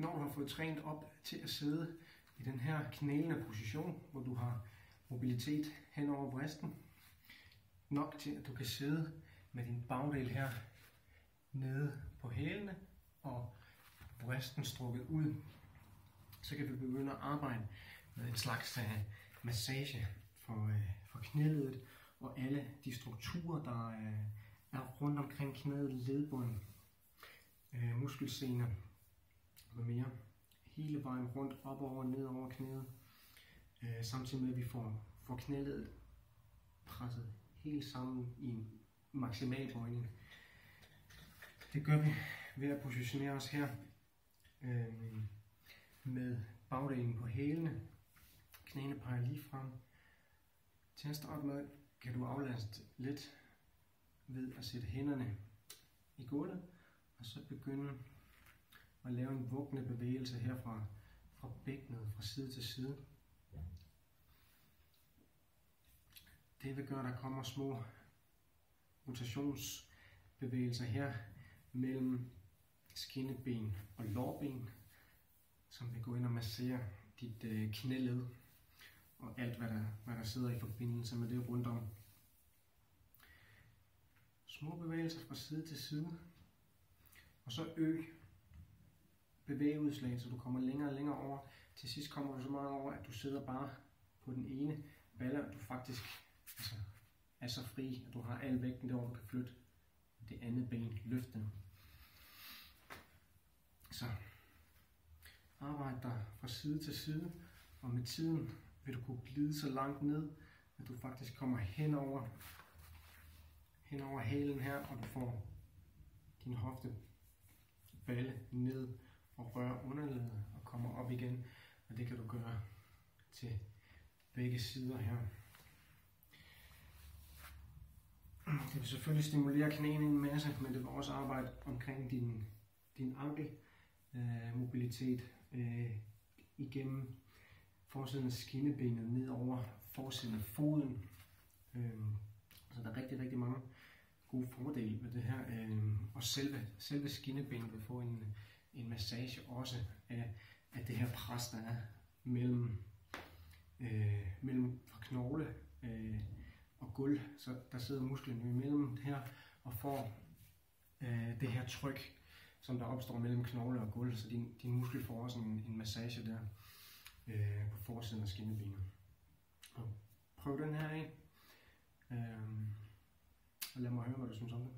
når du har fået trænet op til at sidde i den her knælende position, hvor du har mobilitet hen over bristen, nok til at du kan sidde med din bagdel her nede på hælene og bristen strukket ud, så kan vi begynde at arbejde med en slags uh, massage for, uh, for knæledet og alle de strukturer, der uh, er rundt omkring knæet, ledbånd, uh, muskelsener med mere. Hele vejen rundt, op over ned over knæet. Uh, samtidig med, at vi får, får knæledet presset helt sammen i en maksimal bøjning. Det gør vi ved at positionere os her øh, med bagdelen på hælene. Knæene peger lige frem. Til at starte med kan du aflaste lidt ved at sætte hænderne i gulvet, og så begynde at lave en vuggende bevægelse herfra fra bækkenet fra side til side. Det vil gøre, at der kommer små rotationsbevægelser her mellem skinneben og lårben, som vil gå ind og massere dit øh, knæled og alt, hvad der, hvad der sidder i forbindelse med det rundt om. Små bevægelser fra side til side. Og så øg bevægeudslag, så du kommer længere og længere over. Til sidst kommer du så meget over, at du sidder bare på den ene balle, og du faktisk altså, er så fri, at du har al vægten derovre, du kan flytte det andet ben, løfte. Så arbejd dig fra side til side, og med tiden vil du kunne glide så langt ned, at du faktisk kommer hen over, hen over halen her, og du får din hofte balle ned og rører underlaget og kommer op igen. Og det kan du gøre til begge sider her. Det vil selvfølgelig stimulere knæene en masse, men det vil også arbejde omkring din, din ankel, øh, mobilitet øh, igennem forsiden af skinnebenet ned over forsiden af foden. Øh, så der er rigtig, rigtig mange gode fordele ved det her. Øh, og selve, selve skinnebenet vil få en, en massage også af, af det her pres, der er mellem, øh, mellem fra knogle øh, og gulv. Så der sidder musklen imellem her og får øh, det her tryk, som der opstår mellem knogle og gulv. Så din, din muskel får også en, en massage der øh, på forsiden af skinnebenet. Og prøv den her af. Øh, og lad mig høre, hvad du synes om det.